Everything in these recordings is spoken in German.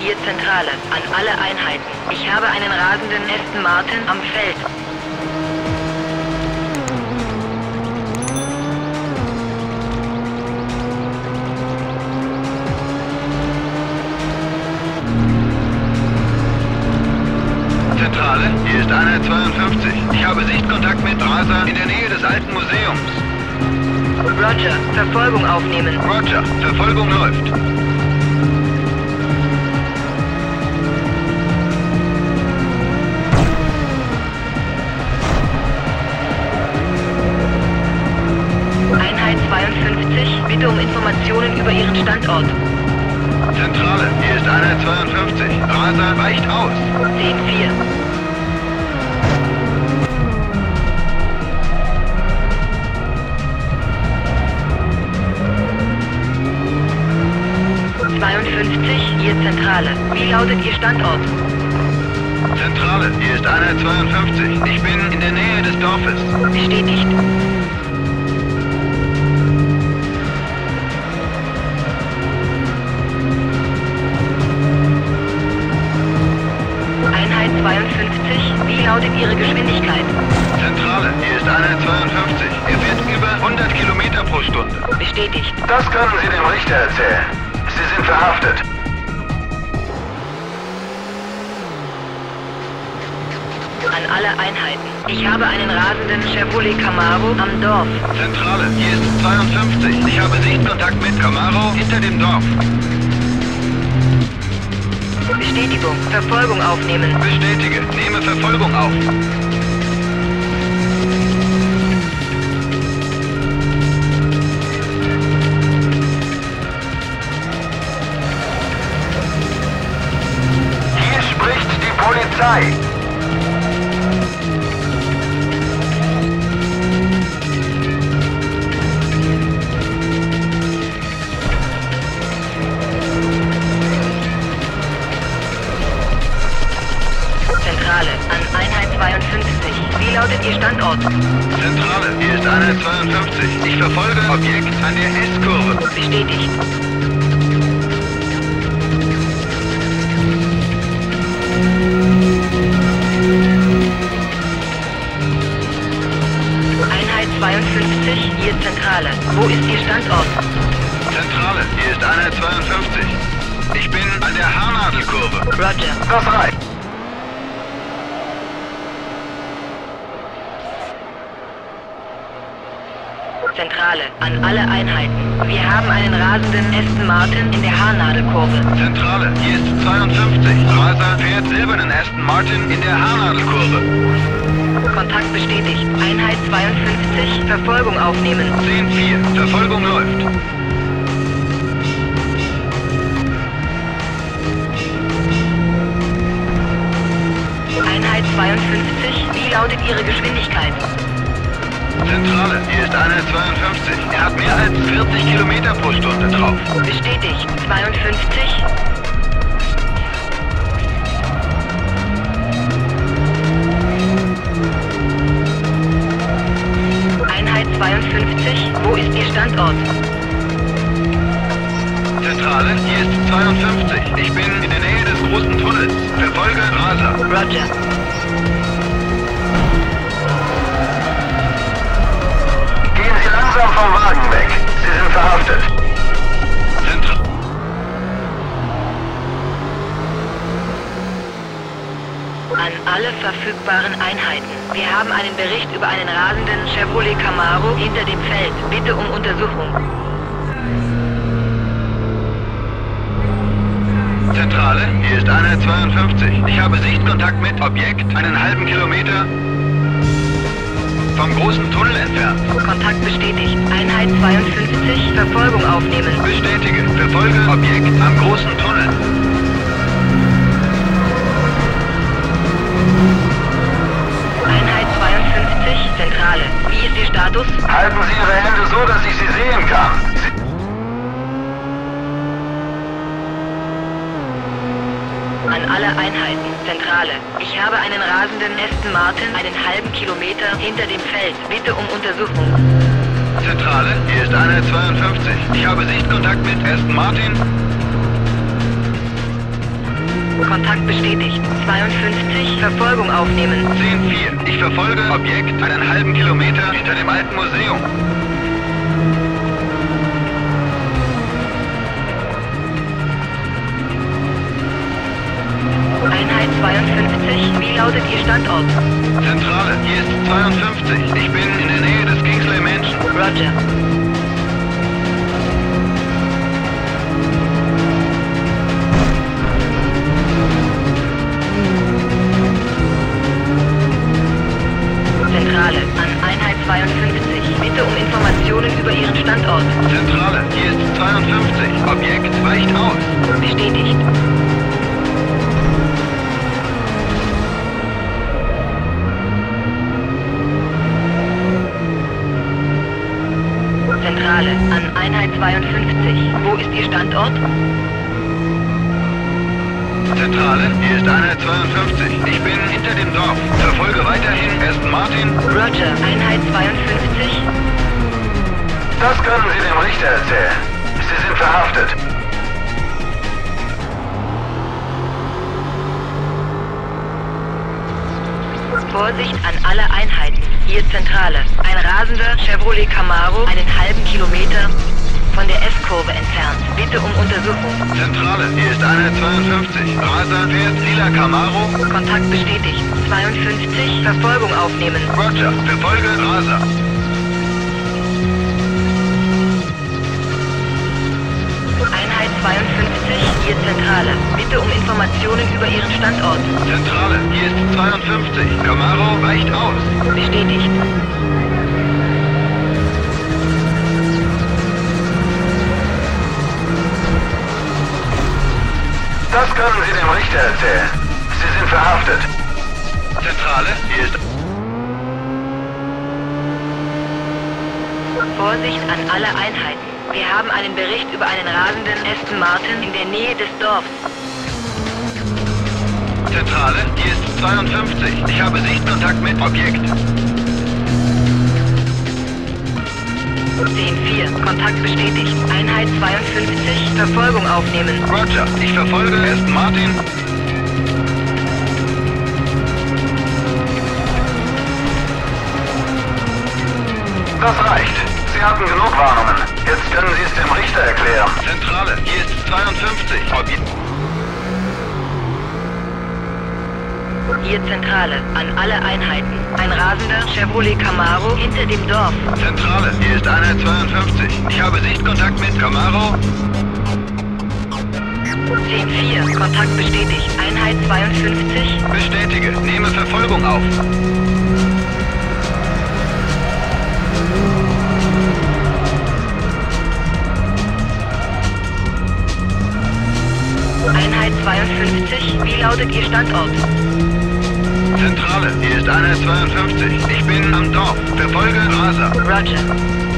hier Zentrale, an alle Einheiten. Ich habe einen rasenden Aston Martin am Feld. Zentrale, hier ist Einheit 52. Ich habe Sichtkontakt mit Rasa in der Nähe des alten Museums. Roger, Verfolgung aufnehmen. Roger, Verfolgung läuft. Bitte um Informationen über Ihren Standort. Zentrale, hier ist Einheit 52. Rasa weicht aus. 10-4. hier Zentrale. Wie lautet Ihr Standort? Zentrale, hier ist Einheit 52. Ich bin in der Nähe des Dorfes. Bestätigt. Ihre Geschwindigkeit? Zentrale, hier ist Einheit 52. Er fährt über 100 Kilometer pro Stunde. Bestätigt. Das können Sie dem Richter erzählen. Sie sind verhaftet. An alle Einheiten. Ich habe einen rasenden Chevrolet Camaro am Dorf. Zentrale, hier ist 52. Ich habe Sichtkontakt mit Camaro hinter dem Dorf. Bestätigung. Verfolgung aufnehmen. Bestätige. Nehme 的报告。Lautet Ihr Standort? Zentrale, hier ist Einheit 52. Ich verfolge Objekt an der S-Kurve. Bestätigt. Einheit 52, hier Zentrale. Wo ist Ihr Standort? Zentrale, hier ist Einheit 52. Ich bin an der Haarnadelkurve. Roger. Das reicht. Zentrale, an alle Einheiten. Wir haben einen rasenden Aston Martin in der Haarnadelkurve. Zentrale, hier ist 52. Raser fährt silbernen Aston Martin in der Haarnadelkurve. Kontakt bestätigt. Einheit 52, Verfolgung aufnehmen. 10-4. Verfolgung läuft. Einheit 52, wie lautet Ihre Geschwindigkeit? Zentrale, hier ist Einheit 52. Er hat mehr als 40 Kilometer pro Stunde drauf. Bestätigt. 52, Einheit 52, wo ist Ihr Standort? Zentrale, hier ist 52. Ich bin in der Nähe des großen Tunnels. Verfolge Raser. Roger. Vom Wagen weg. Sie sind verhaftet. Zentra An alle verfügbaren Einheiten. Wir haben einen Bericht über einen rasenden Chevrolet Camaro hinter dem Feld. Bitte um Untersuchung. Zentrale, hier ist Einheit 52. Ich habe Sichtkontakt mit Objekt einen halben Kilometer vom großen Tunnel entfernt. Kontakt bestätigt. Einheit 52, Verfolgung aufnehmen. Bestätige. Verfolge Objekt am großen Tunnel. Einheit 52, Zentrale. Wie ist Ihr Status? Halten Sie Ihre Hände so, dass ich Sie sehen kann. Sie An alle Einheiten. Zentrale. Ich habe einen rasenden Aston Martin einen halben Kilometer hinter dem Feld. Bitte um Untersuchung. Zentrale, hier ist Einheit 52. Ich habe Sichtkontakt mit Aston Martin. Kontakt bestätigt. 52, Verfolgung aufnehmen. 10-4. Ich verfolge Objekt einen halben Kilometer hinter dem alten Museum. Einheit 52, wie lautet Ihr Standort? Zentrale, hier ist 52. Ich bin in der Nähe des Kingsley Mansion. Roger. Zentrale an Einheit 52. Wo ist Ihr Standort? Zentrale, hier ist Einheit 52. Ich bin hinter dem Dorf. Verfolge weiterhin Aston Martin. Roger, Einheit 52. Das können Sie dem Richter erzählen. Sie sind verhaftet. Vorsicht an alle Einheiten. Hier Zentrale. Ein rasender Chevrolet Camaro einen halben Kilometer von der S-Kurve entfernt. Bitte um Untersuchung. Zentrale, hier ist Einheit 52. Raser fährt lila Camaro. Kontakt bestätigt. 52. Verfolgung aufnehmen. Roger, verfolge Raser. Hier Zentrale. Bitte um Informationen über Ihren Standort. Zentrale, hier ist 52. Camaro weicht aus. Bestätigt. Das können Sie dem Richter erzählen. Sie sind verhaftet. Zentrale, hier ist... Vorsicht an alle Einheiten. Wir haben einen Bericht über einen rasenden Aston Martin in der Nähe des Dorfs. Zentrale, hier ist 52. Ich habe Sichtkontakt mit Objekt. 10-4. Kontakt bestätigt. Einheit 52. Verfolgung aufnehmen. Roger, ich verfolge Aston Martin. Das reicht. Sie hatten genug Warnungen. Jetzt können Sie es dem Richter erklären. Zentrale, hier ist 52. Objekt. Hier Zentrale. An alle Einheiten. Ein rasender Chevrolet Camaro hinter dem Dorf. Zentrale, hier ist Einheit 52. Ich habe Sichtkontakt mit Camaro. 10-4. Kontakt bestätigt. Einheit 52. Bestätige, nehme Verfolgung auf. Einheit 52. Wie lautet Ihr Standort? Zentrale, hier ist Einheit 52. Ich bin am Dorf. Verfolge Raser. Roger.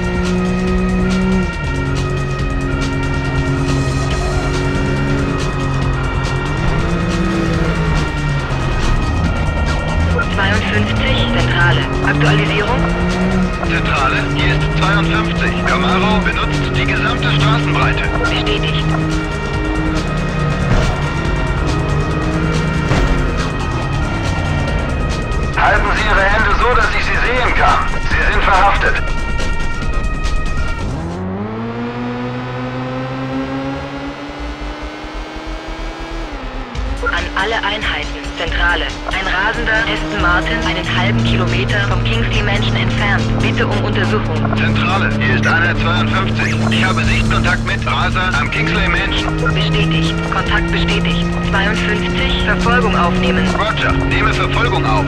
Halten Sie Ihre Hände so, dass ich Sie sehen kann. Sie sind verhaftet. An alle Einheiten. Zentrale. Ein rasender Aston Martin einen halben Kilometer vom Kingsley Mansion entfernt. Bitte um Untersuchung. Zentrale, hier ist Einheit 52. Ich habe Sichtkontakt mit Raser am Kingsley Mansion. Bestätigt. Kontakt bestätigt. 52. Verfolgung aufnehmen. Roger, nehme Verfolgung auf.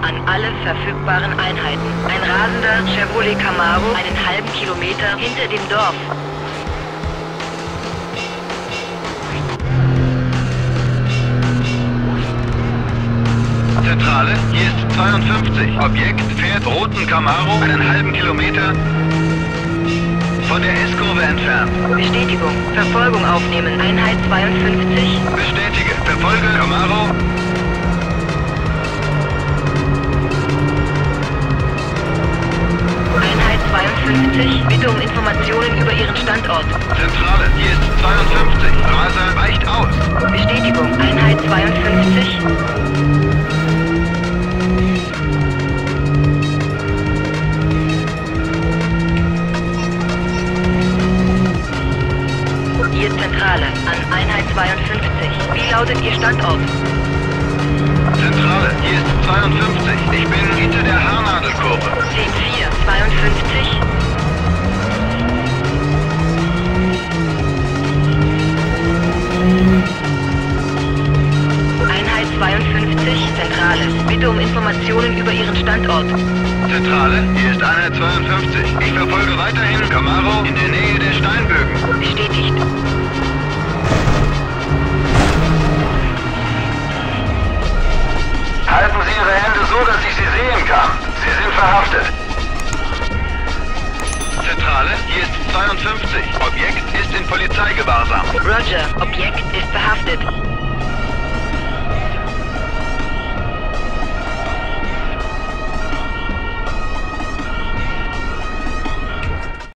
an alle verfügbaren Einheiten. Ein rasender Chevrolet Camaro einen halben Kilometer hinter dem Dorf. Zentrale, hier ist 52. Objekt fährt roten Camaro einen halben Kilometer von der S-Kurve entfernt. Bestätigung. Verfolgung aufnehmen. Einheit 52. Bestätige. Verfolge Camaro 52. Bitte um Informationen über Ihren Standort. Zentrale, hier ist 52. Raser weicht aus. Bestätigung. Einheit 52. Hier Zentrale an Einheit 52. Wie lautet Ihr Standort? 52. Ich verfolge weiterhin Camaro in der Nähe der Steinbögen. Bestätigt. Halten Sie Ihre Hände so, dass ich Sie sehen kann. Sie sind verhaftet. Zentrale, hier ist 52. Objekt ist in Polizeigewahrsam. Roger, Objekt ist verhaftet.